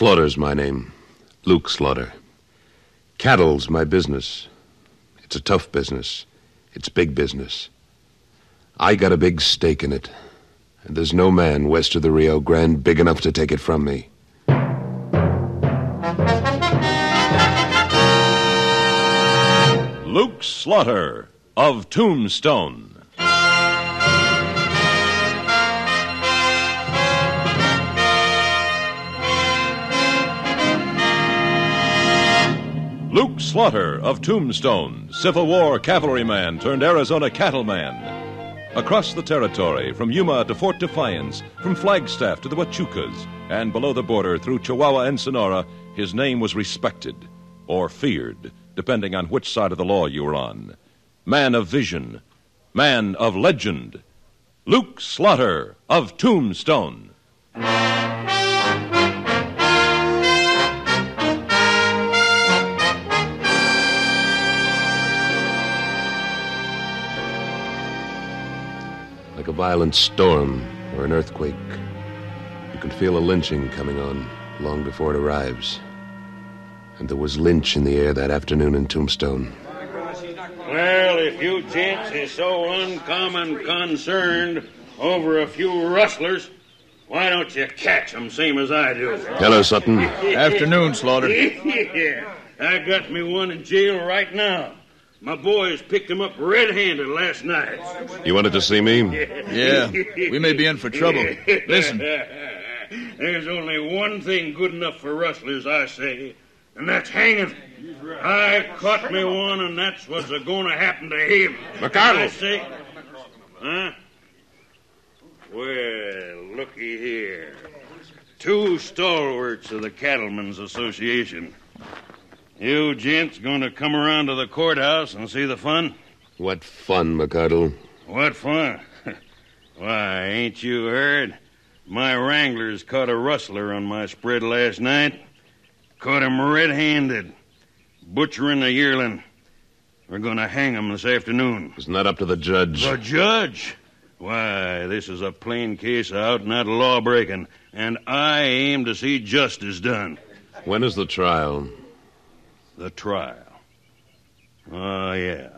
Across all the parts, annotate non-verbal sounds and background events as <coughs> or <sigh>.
Slaughter's my name. Luke Slaughter. Cattle's my business. It's a tough business. It's big business. I got a big stake in it. And there's no man west of the Rio Grande big enough to take it from me. Luke Slaughter of Tombstone. Luke Slaughter of Tombstone, Civil War cavalryman turned Arizona cattleman. Across the territory, from Yuma to Fort Defiance, from Flagstaff to the Huachucas, and below the border through Chihuahua and Sonora, his name was respected or feared, depending on which side of the law you were on. Man of vision, man of legend, Luke Slaughter of Tombstone. Like a violent storm or an earthquake. You can feel a lynching coming on long before it arrives. And there was lynch in the air that afternoon in Tombstone. Well, if you gents is so uncommon concerned over a few rustlers, why don't you catch 'em same as I do? Hello, Sutton. Afternoon, Slaughter. <laughs> yeah, I got me one in jail right now. My boys picked him up red-handed last night. You wanted to see me? Yeah, we may be in for trouble. Listen, <laughs> There's only one thing good enough for rustlers, I say, and that's hanging. I caught me one, and that's what's going to happen to him. McCardle. I say, huh? Well, looky here. Two stalwarts of the Cattlemen's Association. You gents going to come around to the courthouse and see the fun? What fun, McCardle. What fun? <laughs> Why, ain't you heard? My wranglers caught a rustler on my spread last night. Caught him red handed, butchering a yearling. We're going to hang him this afternoon. It's not up to the judge. The judge? Why, this is a plain case of out and out law breaking, and I aim to see justice done. When is the trial? The trial. Oh, yeah.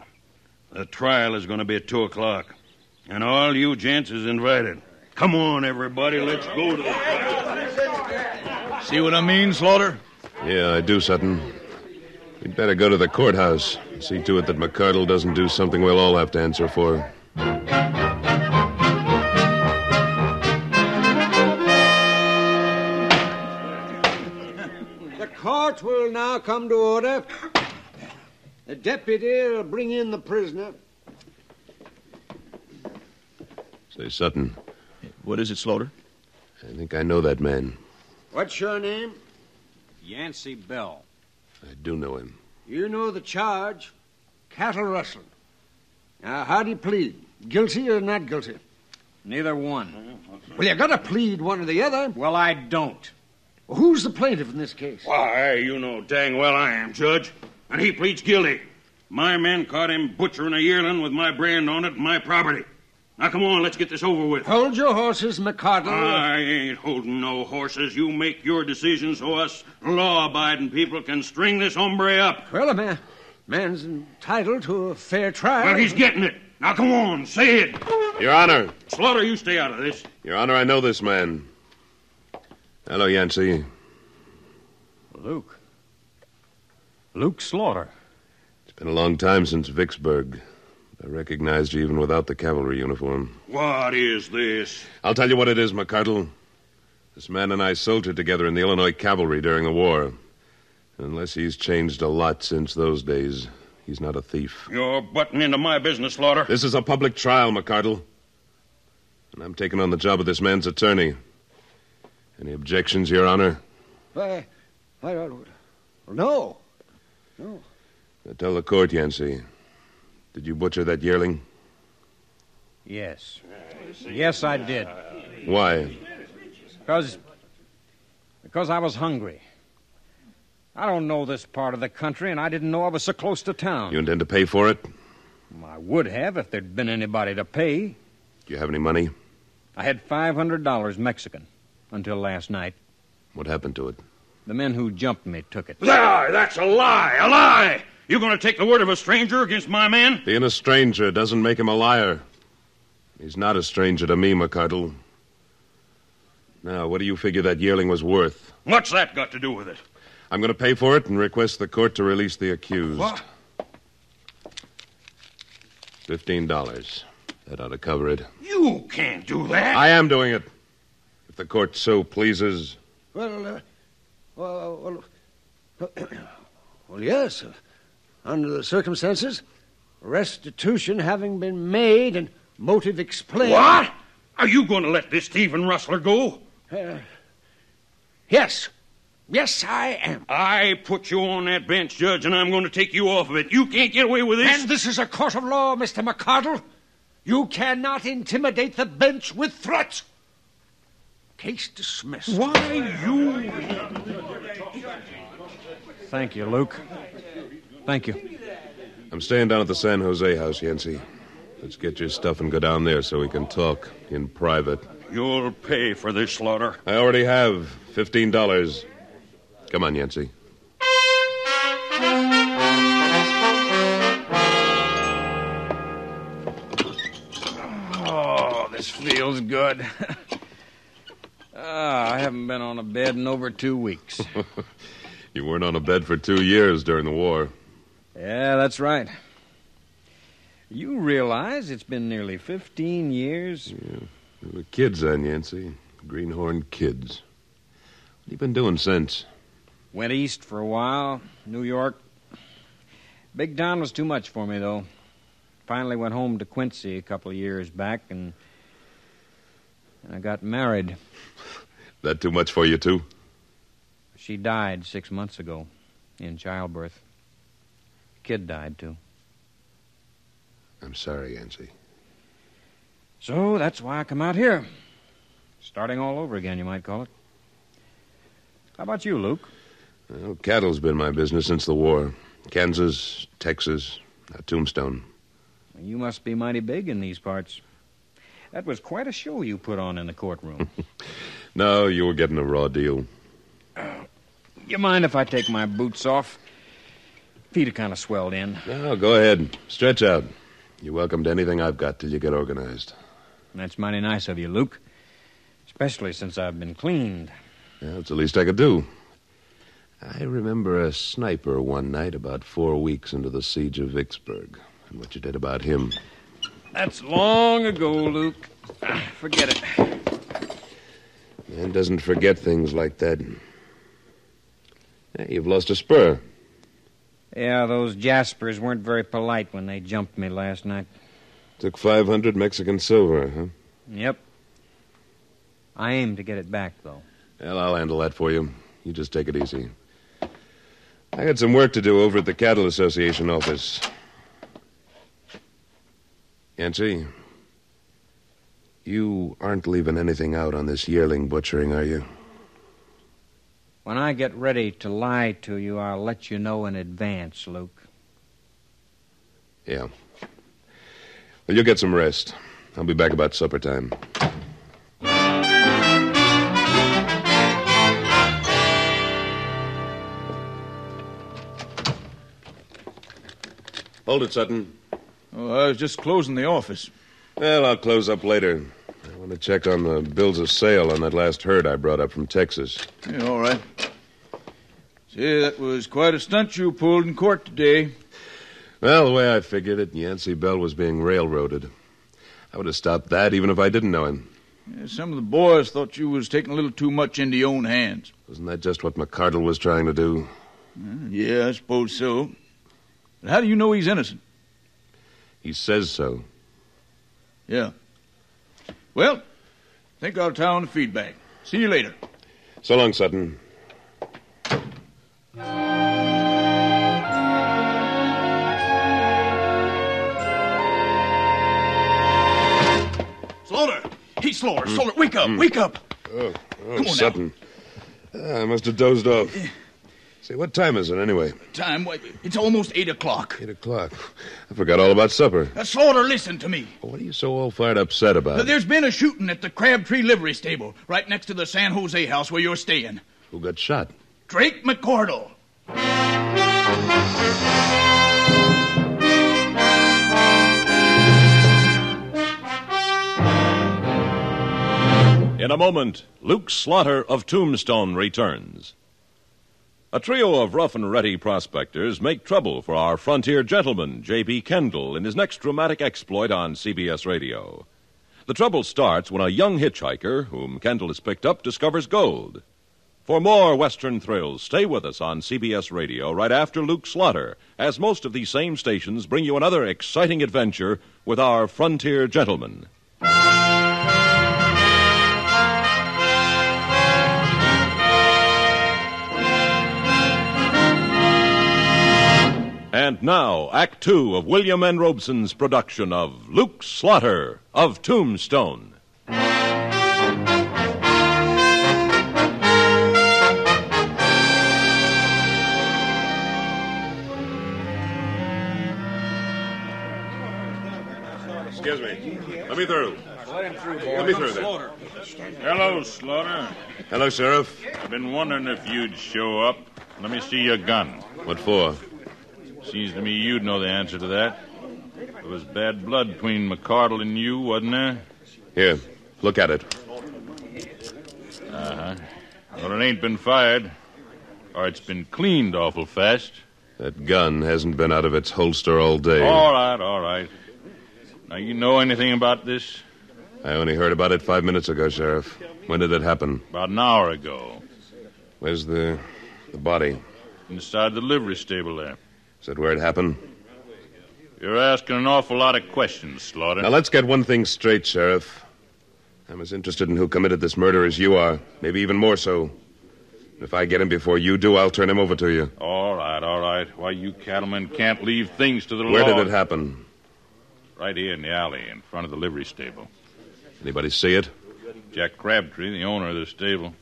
The trial is going to be at 2 o'clock. And all you gents is invited. Come on, everybody. Let's go to the trial. see what I mean, Slaughter? Yeah, I do, Sutton. We'd better go to the courthouse. See to it that McCardle doesn't do something we'll all have to answer for. Court will now come to order. The deputy will bring in the prisoner. Say, Sutton, What is it, Slaughter? I think I know that man. What's your name? Yancey Bell. I do know him. You know the charge cattle rustling. Now, how do you plead? Guilty or not guilty? Neither one. Well, you gotta plead one or the other. Well, I don't. Well, who's the plaintiff in this case? Why, you know dang well I am, Judge. And he pleads guilty. My men caught him butchering a yearling with my brand on it and my property. Now, come on, let's get this over with. Hold your horses, McCardle. I ain't holding no horses. You make your decision so us law-abiding people can string this hombre up. well, a man, man's entitled to a fair trial. Well, he's getting it. Now, come on, say it. Your Honor. Slaughter, you stay out of this. Your Honor, I know this man. Hello, Yancey. Luke. Luke Slaughter. It's been a long time since Vicksburg. I recognized you even without the cavalry uniform. What is this? I'll tell you what it is, McCardle. This man and I soldiered together in the Illinois cavalry during the war. Unless he's changed a lot since those days, he's not a thief. You're butting into my business, Slaughter. This is a public trial, McCardle. And I'm taking on the job of this man's attorney. Any objections, Your Honor? Why, why, well, no. No. Now tell the court, Yancey. Did you butcher that yearling? Yes. Yes, I did. Why? Because. Because I was hungry. I don't know this part of the country, and I didn't know I was so close to town. You intend to pay for it? I would have if there'd been anybody to pay. Do you have any money? I had $500 Mexican until last night. What happened to it? The men who jumped me took it. Lie! That's a lie! A lie! You gonna take the word of a stranger against my men? Being a stranger doesn't make him a liar. He's not a stranger to me, McCardle. Now, what do you figure that yearling was worth? What's that got to do with it? I'm going to pay for it and request the court to release the accused. What? Fifteen dollars. That ought to cover it. You can't do that. I am doing it. If the court so pleases. Well, uh, well, well, <clears throat> well, yes. uh, Under the circumstances, restitution having been made and motive explained. What? Are you going to let this thief and rustler go? Uh, yes. Yes, I am. I put you on that bench, Judge, and I'm going to take you off of it. You can't get away with this. And this is a court of law, Mr. McCardle. You cannot intimidate the bench with threats. Case dismissed. Why, you. Thank you, Luke. Thank you. I'm staying down at the San Jose house, Yancey. Let's get your stuff and go down there so we can talk in private. You'll pay for this slaughter. I already have fifteen dollars. Come on, Yancey. Oh, this feels good. <laughs> Ah, I haven't been on a bed in over two weeks. <laughs> You weren't on a bed for two years during the war. yeah, that's right. You realize it's been nearly 15 years? We were kids then, Yancey. Greenhorn kids. What have you been doing since? Went east for a while, New York. Big town was too much for me, though. Finally went home to Quincy a couple of years back, and, and I got married. <laughs> That too much for you, too? She died six months ago in childbirth. Kid died, too. I'm sorry, Yancey. So that's why I come out here. Starting all over again, you might call it. How about you, Luke? Well, cattle's been my business since the war. Kansas, Texas, Tombstone. You must be mighty big in these parts. That was quite a show you put on in the courtroom. <laughs> No, you were getting a raw deal. you mind if I take my boots off? Feet are kind of swelled in. No, go ahead. Stretch out. You're welcome to anything I've got till you get organized. That's mighty nice of you, Luke. Especially since I've been cleaned. Yeah, it's the least I could do. I remember a sniper one night about four weeks into the siege of Vicksburg, and what you did about him. That's long ago, Luke. Ah, Forget it. Man doesn't forget things like that. Hey, you've lost a spur. Yeah, those Jaspers weren't very polite when they jumped me last night. Took 500 Mexican silver, huh? Yep. I aim to get it back, though. Well, I'll handle that for you. You just take it easy. I got some work to do over at the Cattle Association office. Yancey, you aren't leaving anything out on this yearling butchering, are you? When I get ready to lie to you, I'll let you know in advance, Luke. Yeah. Well, you get some rest. I'll be back about supper time. Hold it, Sutton. Oh, I was just closing the office. Well, I'll close up later. I want to check on the bills of sale on that last herd I brought up from Texas. Yeah, all right. Say, that was quite a stunt you pulled in court today. Well, the way I figured it, Yancey Bell was being railroaded. I would have stopped that even if I didn't know him. Yeah, some of the boys thought you was taking a little too much into your own hands. Wasn't that just what McCardle was trying to do? Yeah, I suppose so. But how do you know he's innocent? He says so. Yeah. Well, think I'll town the feed feedback. See you later. So long, Sutton. Slaughter! Hey, Slaughter, Slaughter, wake up, wake up! Oh, oh Come on Sutton. Ah, I must have dozed off. Say, what time is it anyway? Time, why, it's almost eight o'clock. Eight o'clock. I forgot all about supper. Uh, Slaughter, listen to me. What are you so all fired upset about? There's been a shooting at the Crabtree Livery Stable, right next to the San Jose house where you're staying. Who got shot? Drake McCardle. In a moment, Luke Slaughter of Tombstone returns. A trio of rough and ready prospectors make trouble for our frontier gentleman, J.B. Kendall, in his next dramatic exploit on CBS Radio. The trouble starts when a young hitchhiker, whom Kendall has picked up, discovers gold. For more Western thrills, stay with us on CBS Radio right after Luke Slaughter, as most of these same stations bring you another exciting adventure with our frontier gentleman. Now, Act Two of William N. Robson's production of Luke Slaughter of Tombstone. Excuse me. Let me through. Let me through there. Hello, Slaughter. Hello, Sheriff. I've been wondering if you'd show up. Let me see your gun. What for? Seems to me you'd know the answer to that. There was bad blood between McCardle and you, wasn't there? Here, look at it. Uh huh. Well, it ain't been fired. Or it's been cleaned awful fast. That gun hasn't been out of its holster all day. All right, all right. Now, you know anything about this? I only heard about it five minutes ago, Sheriff. When did it happen? About an hour ago. Where's the the body? Inside the livery stable there. Is that where it happened? You're asking an awful lot of questions, Slaughter. Now let's get one thing straight, Sheriff. I'm as interested in who committed this murder as you are, maybe even more so. If I get him before you do, I'll turn him over to you. All right, all right. Why, you cattlemen can't leave things to the Where law. did it happen? Right here in the alley, in front of the livery stable. Anybody see it? Jack Crabtree, the owner of the stable.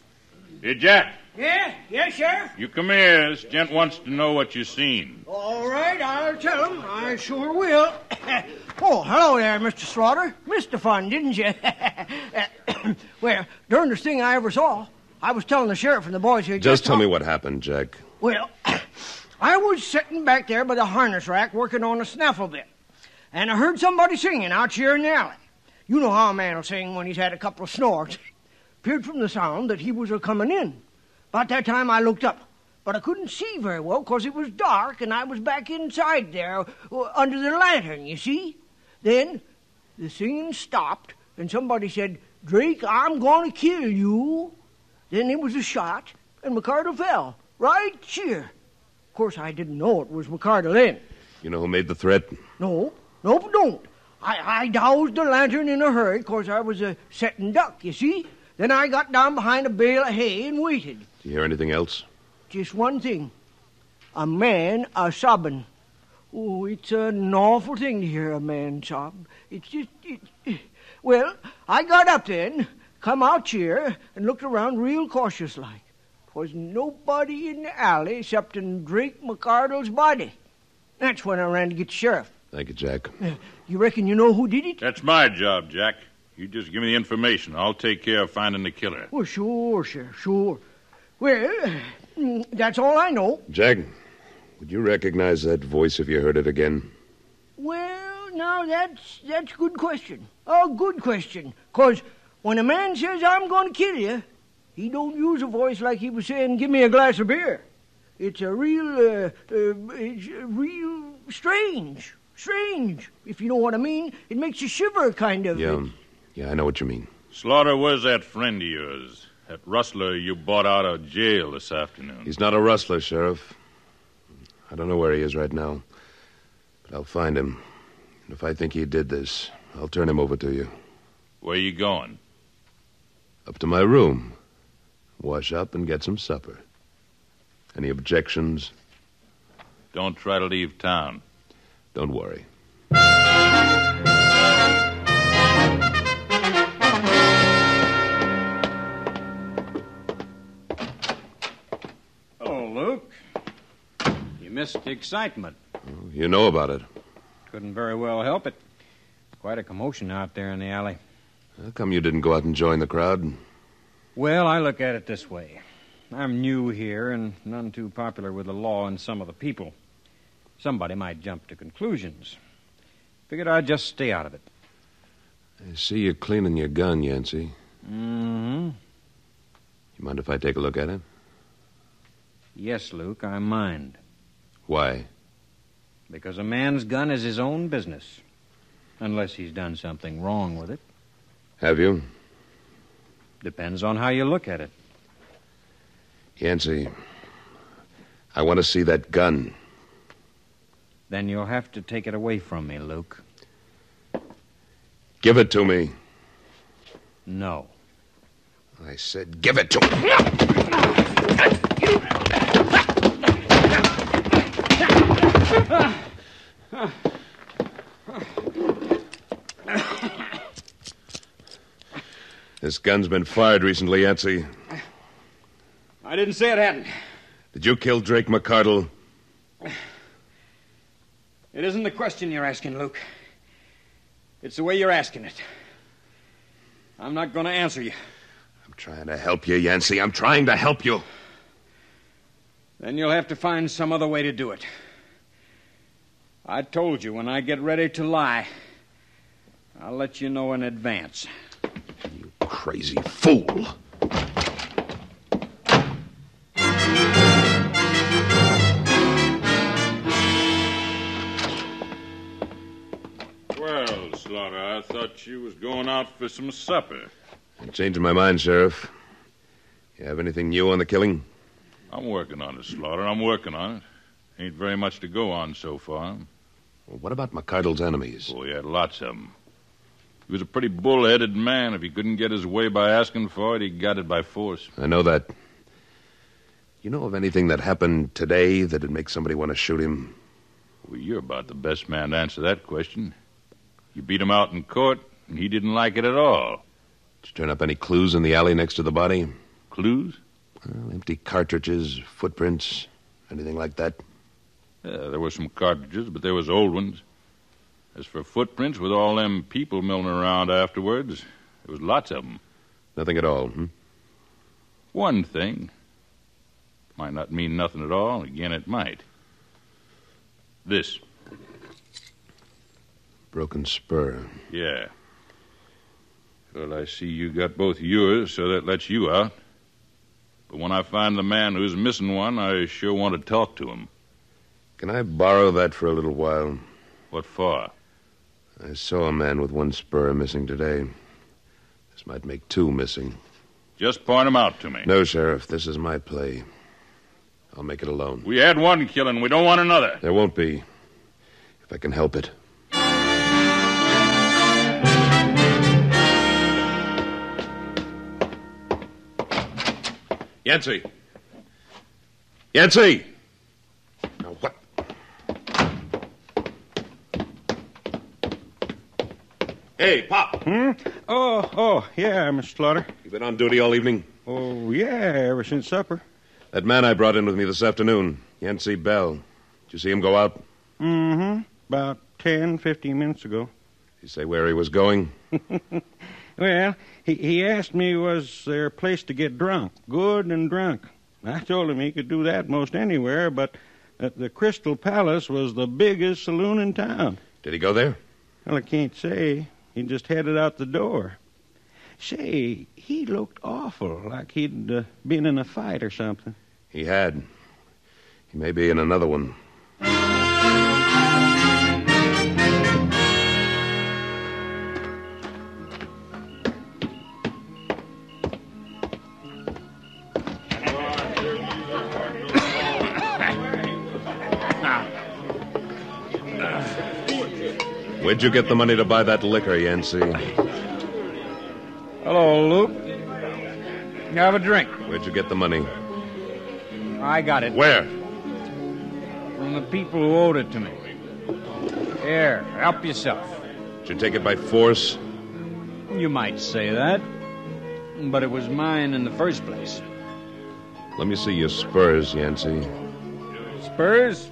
Here, Jack, Yeah, yes, Sheriff. you come here. This gent wants to know what you seen. All right, I'll tell him. I sure will. <coughs> oh, hello there, Mr. Slaughter. Missed the fun, didn't you? <coughs> well, darndest thing I ever saw. I was telling the sheriff and the boys here. Just tell how- me what happened, Jack. Well, <coughs> I was sitting back there by the harness rack working on a snaffle bit, and I heard somebody singing out here in the alley. You know how a man will sing when he's had a couple of snores. Appeared from the sound that he was a coming in. About that time I looked up, but I couldn't see very well 'cause it was dark and I was back inside there uh, under the lantern, you see. Then the singing stopped and somebody said, Drake, I'm going to kill you. Then there was a shot and McCardle fell right here. Of course, I didn't know it was McCardle then. You know who made the threat? No, nope, don't. I, I doused the lantern in a hurry 'cause I was a setting duck, you see. Then I got down behind a bale of hay and waited. Do you hear anything else? Just one thing. A man a sobbing. Oh, it's an awful thing to hear a man sob. It's just, it, it- well, I got up then, come out here, and looked around real cautious like. Was nobody in the alley excepting Drake McCardle's body. That's when I ran to get the sheriff. Thank you, Jack. Uh, you reckon you know who did it? That's my job, Jack. You just give me the information. I'll take care of finding the killer. Well, sure, sure, sure. Well, that's all I know. Jack, would you recognize that voice if you heard it again? Well, now that's that's a good question. A good question. Cause when a man says I'm going to kill you, he don't use a voice like he was saying, "Give me a glass of beer." It's a real, uh, uh, it's a real strange, strange. If you know what I mean, it makes you shiver, kind of. Yeah. Yeah, I know what you mean. Slaughter, where's that friend of yours? That rustler you bought out of jail this afternoon. He's not a rustler, Sheriff. I don't know where he is right now. But I'll find him. And if I think he did this, I'll turn him over to you. Where are you going? Up to my room. Wash up and get some supper. Any objections? Don't try to leave town. Don't worry. Missed the excitement. You know about it. Couldn't very well help it. Quite a commotion out there in the alley. How come you didn't go out and join the crowd? Well, I look at it this way. I'm new here and none too popular with the law and some of the people. Somebody might jump to conclusions. Figured I'd just stay out of it. I see you're cleaning your gun, Yancey. Mm-hmm. You mind if I take a look at it? Yes, Luke, I mind. Why? Because a man's gun is his own business. Unless he's done something wrong with it. Have you? Depends on how you look at it. Yancey, I want to see that gun. Then you'll have to take it away from me, Luke. Give it to me. No. I said, give it to me. This gun's been fired recently, Yancey. I didn't say it hadn't. Did you kill Drake McCardle? It isn't the question you're asking, Luke. It's the way you're asking it. I'm not going to answer you. I'm trying to help you, Yancey. I'm trying to help you. Then you'll have to find some other way to do it. I told you when I get ready to lie, I'll let you know in advance. You crazy fool. Well, Slaughter, I thought you was going out for some supper. I'm changing my mind, Sheriff. You have anything new on the killing? I'm working on it, Slaughter. I'm working on it. Ain't very much to go on so far. Well, what about McCardle's enemies? Oh, he had lots of them. He was a pretty bull-headed man. If he couldn't get his way by asking for it, he got it by force. I know that. You know of anything that happened today that'd make somebody want to shoot him? Well, you're about the best man to answer that question. You beat him out in court, and he didn't like it at all. Did you turn up any clues in the alley next to the body? Clues? Well, empty cartridges, footprints, anything like that? Yeah, there were some cartridges, but they was old ones. As for footprints, with all them people milling around afterwards, there was lots of them. Nothing at all, hmm? One thing. Might not mean nothing at all. Again, it might. This. Broken spur. Yeah. Well, I see you got both yours, so that lets you out. But when I find the man who's missing one, I sure want to talk to him. Can I borrow that for a little while? What for? I saw a man with one spur missing today. This might make two missing. Just point him out to me. No, Sheriff, this is my play. I'll make it alone. We had one killing. We don't want another. There won't be, if I can help it. Yancey! Yancey! Hey, Pop! Hmm? Oh, oh, yeah, Mr. Slaughter. You been on duty all evening? Oh, yeah, ever since supper. That man I brought in with me this afternoon, Yancey Bell. Did you see him go out? Mm-hmm. About ten, fifteen minutes ago. Did you say where he was going? <laughs> Well, he, he asked me was there a place to get drunk, good and drunk. I told him he could do that most anywhere, but that the Crystal Palace was the biggest saloon in town. Did he go there? Well, I can't say. He just headed out the door. Say, he looked awful, like he'd uh, been in a fight or something. He had. He may be in another one. Where'd you get the money to buy that liquor, Yancey? Hello, Luke. Have a drink. Where'd you get the money? I got it Where? from the people who owed it to me. Here, help yourself. Did you take it by force? You might say that, but it was mine in the first place. Let me see your spurs, Yancey. Spurs?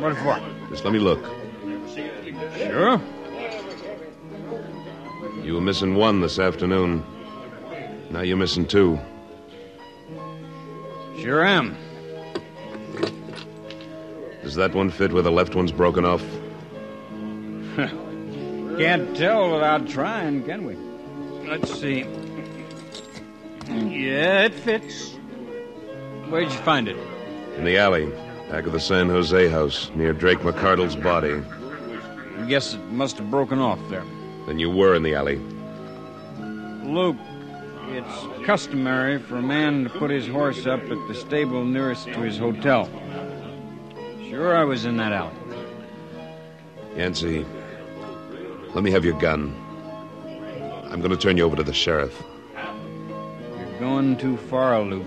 What for? Just let me look. Sure. You were missing one this afternoon. Now you're missing two. Sure am. Does that one fit where the left one's broken off? <laughs> Can't tell without trying, can we? Let's see. Yeah, it fits. Where'd you find it? In the alley, back of the San Jose house, near Drake McCardle's body. I guess it must have broken off there. Then you were in the alley. Luke, it's customary for a man to put his horse up at the stable nearest to his hotel. Sure, I was in that alley. Yancey, let me have your gun. I'm going to turn you over to the sheriff. You're going too far, Luke.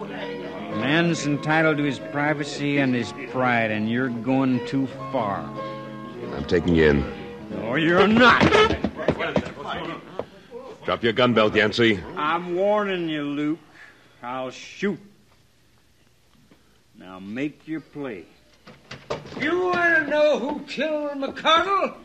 A man's entitled to his privacy and his pride, and you're going too far. I'm taking you in. No, you're not. Drop your gun belt, Yancey. I'm warning you, Luke. I'll shoot. Now make your play. You want to know who killed McCardle?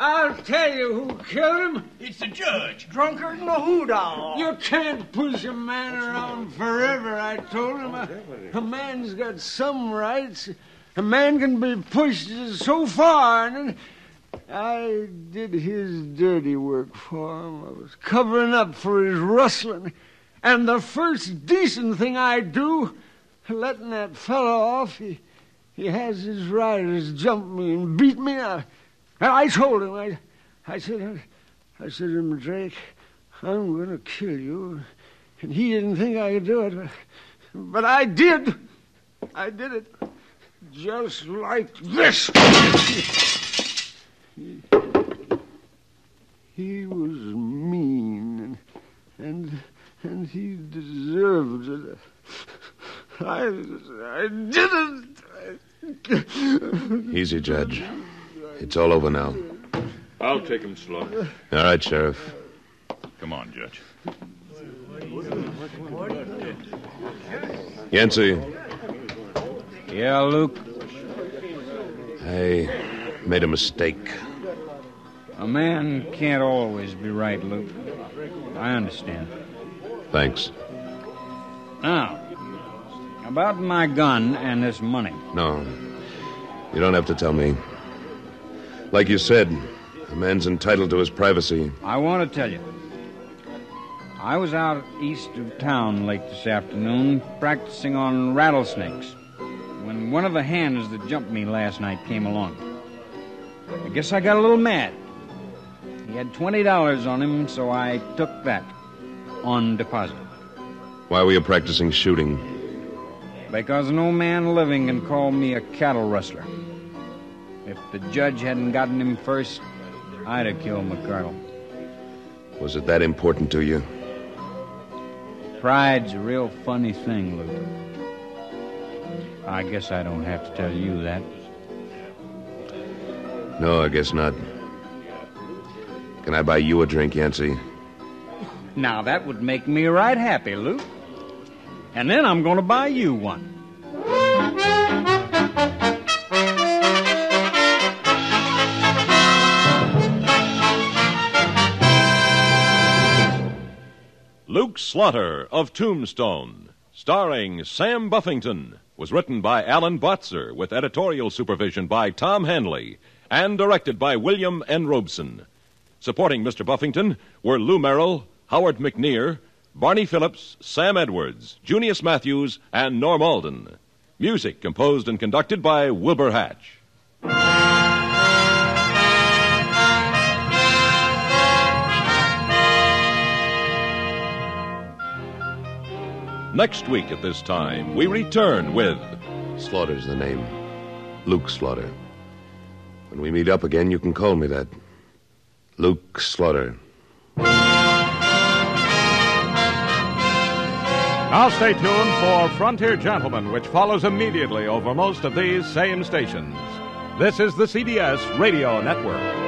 I'll tell you who killed him. It's the judge. Drunker than a hoot owl. You can't push a man around forever, I told him. A, a man's got some rights. A man can be pushed so far, and I did his dirty work for him. I was covering up for his rustling. And the first decent thing I do, letting that fellow off, he, he has his riders jump me and beat me. I, and I told him, I, I said, I said to him, Drake, I'm going to kill you. And he didn't think I could do it. But I did. I did it. Just like this. he, he was mean, and, and, and he deserved it. I, I didn't. Easy, Judge. It's all over now. I'll take him slow. All right, Sheriff. Come on, Judge. Yancey, Yeah, Luke. I made a mistake. A man can't always be right, Luke. I understand. Thanks. Now, about my gun and this money. No, you don't have to tell me. Like you said, a man's entitled to his privacy. I want to tell you. I was out east of town late this afternoon practicing on rattlesnakes when one of the hands that jumped me last night came along. I guess I got a little mad. He had $20 on him, so I took that on deposit. Why were you practicing shooting? Because no man living can call me a cattle rustler. If the judge hadn't gotten him first, I'd have killed McCardle. Was it that important to you? Pride's a real funny thing, Luke. I guess I don't have to tell you that. No, I guess not. Can I buy you a drink, Yancey? Now that would make me right happy, Luke. And then I'm going to buy you one. Luke Slaughter of Tombstone, starring Sam Buffington, was written by Alan Botzer with editorial supervision by Tom Hanley and directed by William N. Robson. Supporting Mr. Buffington were Lou Merrill, Howard McNear, Barney Phillips, Sam Edwards, Junius Matthews, and Norm Alden. Music composed and conducted by Wilbur Hatch. Next week at this time, we return with Slaughter's the name. Luke Slaughter. When we meet up again, you can call me that. Luke Slaughter. Now stay tuned for Frontier Gentleman, which follows immediately over most of these same stations. This is the CBS Radio Network.